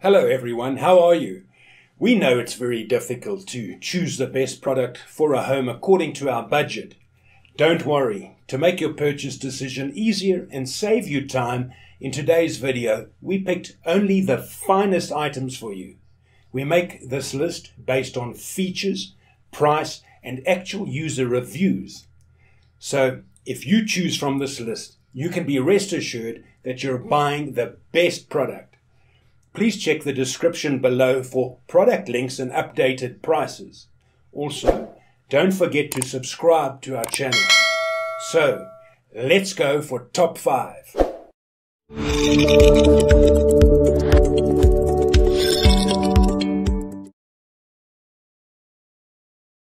Hello, everyone. How are you? We know it's very difficult to choose the best product for a home according to our budget. Don't worry. To make your purchase decision easier and save you time, in today's video, we picked only the finest items for you. We make this list based on features, price, and actual user reviews. So, if you choose from this list, you can be rest assured that you're buying the best product. Please check the description below for product links and updated prices. Also, don't forget to subscribe to our channel. So, let's go for top 5.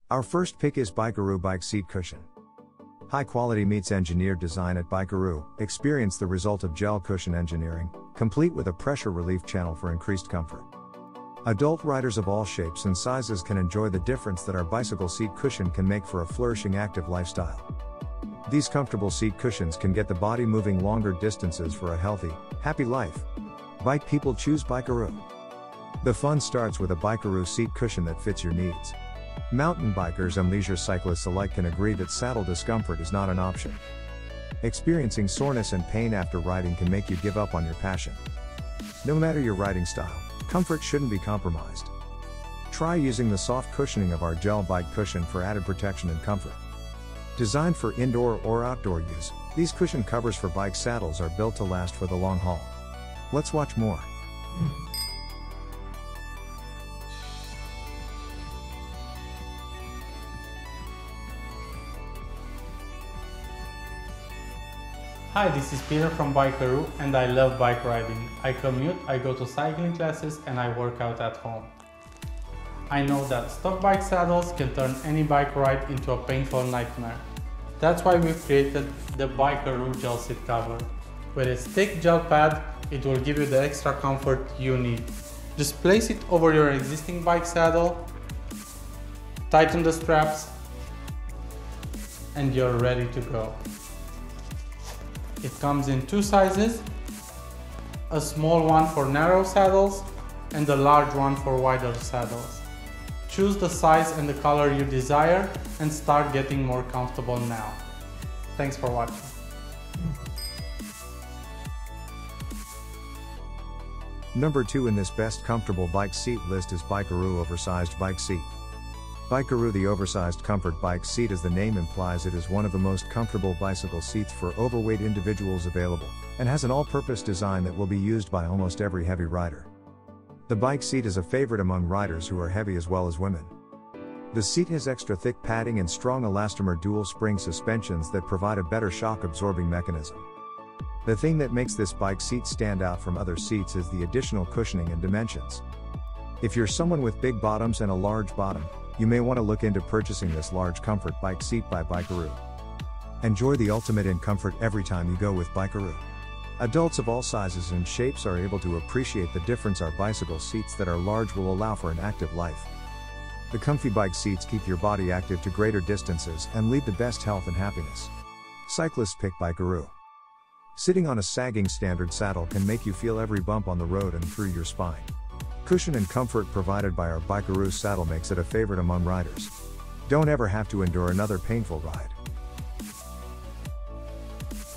Our first pick is Bikeroo Bike Seat Cushion. High quality meets engineered design at Bikeroo. Experience the result of gel cushion engineering, complete with a pressure relief channel for increased comfort. Adult riders of all shapes and sizes can enjoy the difference that our bicycle seat cushion can make for a flourishing active lifestyle. These comfortable seat cushions can get the body moving longer distances for a healthy, happy life. Bike people choose Bikeroo. The fun starts with a Bikeroo seat cushion that fits your needs. Mountain bikers and leisure cyclists alike can agree that saddle discomfort is not an option. Experiencing soreness and pain after riding can make you give up on your passion. No matter your riding style, comfort shouldn't be compromised. Try using the soft cushioning of our gel bike cushion for added protection and comfort. Designed for indoor or outdoor use, these cushion covers for bike saddles are built to last for the long haul. Let's watch more. Hi, this is Peter from Bikeroo and I love bike riding. I commute, I go to cycling classes and I work out at home. I know that stock bike saddles can turn any bike ride into a painful nightmare. That's why we've created the Bikeroo gel seat cover. With its thick gel pad, it will give you the extra comfort you need. Just place it over your existing bike saddle, tighten the straps, and you're ready to go. It comes in two sizes, a small one for narrow saddles and a large one for wider saddles. Choose the size and the color you desire and start getting more comfortable now. Thanks for watching. Number 2 in this best comfortable bike seat list is Bikeroo Oversized Bike Seat. Bikeroo the oversized comfort bike seat as the name implies it is one of the most comfortable bicycle seats for overweight individuals available, and has an all-purpose design that will be used by almost every heavy rider. The bike seat is a favorite among riders who are heavy as well as women. The seat has extra thick padding and strong elastomer dual spring suspensions that provide a better shock absorbing mechanism. The thing that makes this bike seat stand out from other seats is the additional cushioning and dimensions. If you're someone with big bottoms and a large bottom, you may want to look into purchasing this large comfort bike seat by Bikeroo. Enjoy the ultimate in comfort every time you go with Bikeroo. Adults of all sizes and shapes are able to appreciate the difference our bicycle seats that are large will allow for an active life. The comfy bike seats keep your body active to greater distances and lead to best health and happiness. Cyclists pick Bikeroo. Sitting on a sagging standard saddle can make you feel every bump on the road and through your spine. Cushion and comfort provided by our Bikeroo saddle makes it a favorite among riders. Don't ever have to endure another painful ride.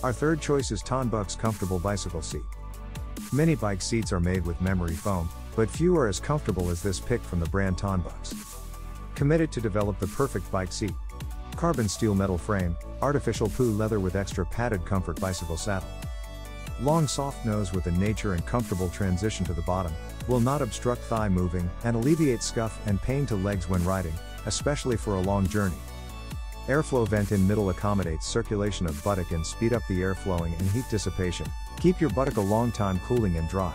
Our third choice is Tonbux comfortable bicycle seat. Many bike seats are made with memory foam, but few are as comfortable as this pick from the brand Tonbux. Committed to develop the perfect bike seat. Carbon steel metal frame, artificial PU leather with extra padded comfort bicycle saddle. Long soft nose with a nature and comfortable transition to the bottom, will not obstruct thigh moving and alleviate scuff and pain to legs when riding, especially for a long journey. Airflow vent in middle accommodates circulation of buttock and speed up the air flowing and heat dissipation. Keep your buttock a long time cooling and dry.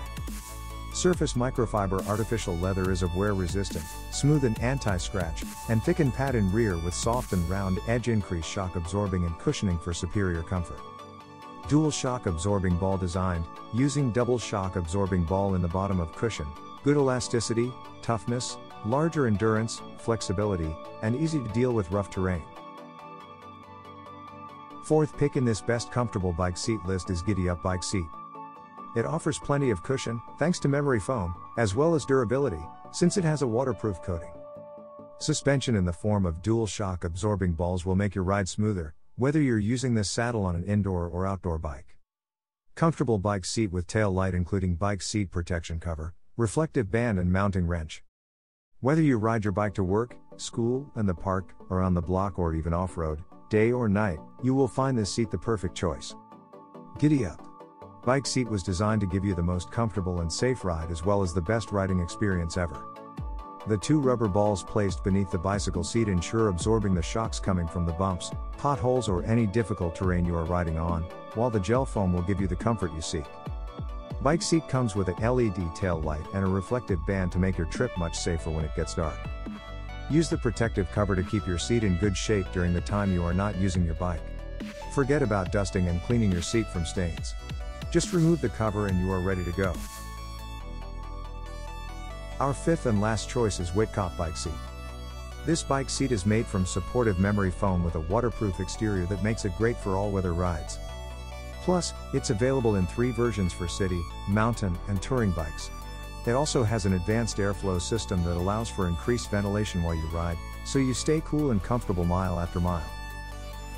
Surface microfiber artificial leather is of wear resistant, smooth and anti-scratch, and thickened pad in rear with soft and round edge increase shock absorbing and cushioning for superior comfort. Dual shock absorbing ball designed, using double shock absorbing ball in the bottom of cushion, good elasticity, toughness, larger endurance, flexibility, and easy to deal with rough terrain. Fourth pick in this best comfortable bike seat list is Giddy Up Bike Seat. It offers plenty of cushion, thanks to memory foam, as well as durability, since it has a waterproof coating. Suspension in the form of dual shock absorbing balls will make your ride smoother, whether you're using this saddle on an indoor or outdoor bike. Comfortable bike seat with tail light including bike seat protection cover, reflective band and mounting wrench. Whether you ride your bike to work, school, and the park, or on the block or even off-road, day or night, you will find this seat the perfect choice. Giddy up. Bike seat was designed to give you the most comfortable and safe ride as well as the best riding experience ever. The two rubber balls placed beneath the bicycle seat ensure absorbing the shocks coming from the bumps, potholes, or any difficult terrain you are riding on, while the gel foam will give you the comfort you seek. Bike seat comes with a LED tail light and a reflective band to make your trip much safer when it gets dark. Use the protective cover to keep your seat in good shape during the time you are not using your bike. Forget about dusting and cleaning your seat from stains. Just remove the cover and you are ready to go. Our fifth and last choice is Wittkop Bike Seat. This bike seat is made from supportive memory foam with a waterproof exterior that makes it great for all weather rides. Plus, it's available in three versions for city, mountain, and touring bikes. It also has an advanced airflow system that allows for increased ventilation while you ride, so you stay cool and comfortable mile after mile.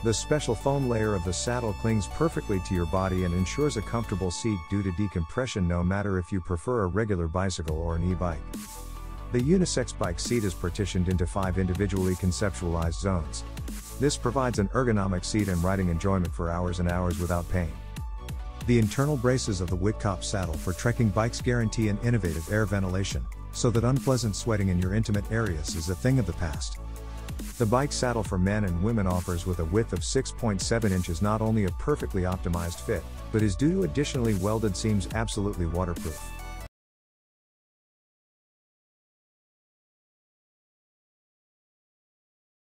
The special foam layer of the saddle clings perfectly to your body and ensures a comfortable seat due to decompression no matter if you prefer a regular bicycle or an e-bike. The unisex bike seat is partitioned into five individually conceptualized zones. This provides an ergonomic seat and riding enjoyment for hours and hours without pain. The internal braces of the Wittkop saddle for trekking bikes guarantee an innovative air ventilation, so that unpleasant sweating in your intimate areas is a thing of the past. The bike saddle for men and women offers with a width of 6.7 inches not only a perfectly optimized fit, but is due to additionally welded seams absolutely waterproof.